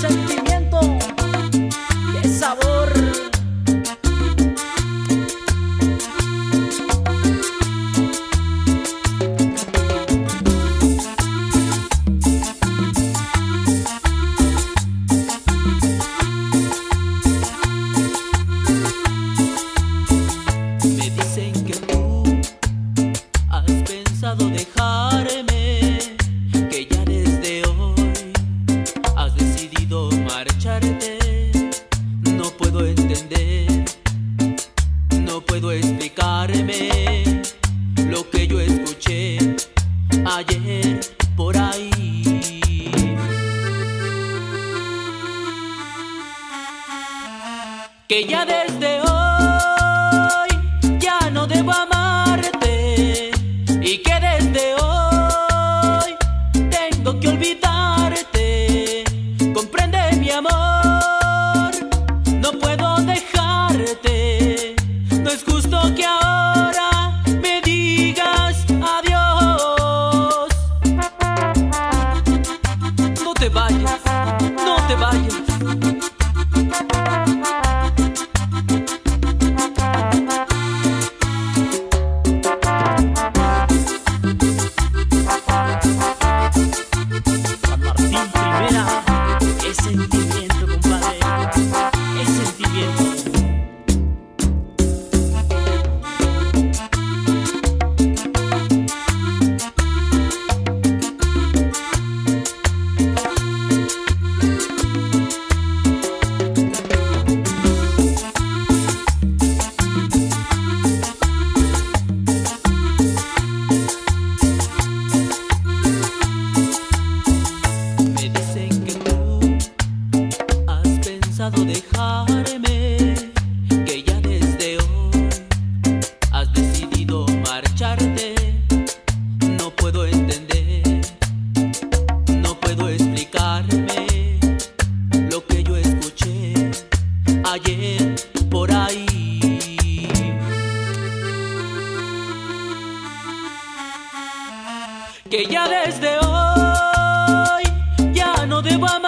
Listen. Por ahí. Que ya desde hoy te vayas, no te vayas. Pensado dejarme, que ya desde hoy has decidido marcharte. No puedo entender, no puedo explicarme lo que yo escuché ayer por ahí. que ya desde hoy ya no debo que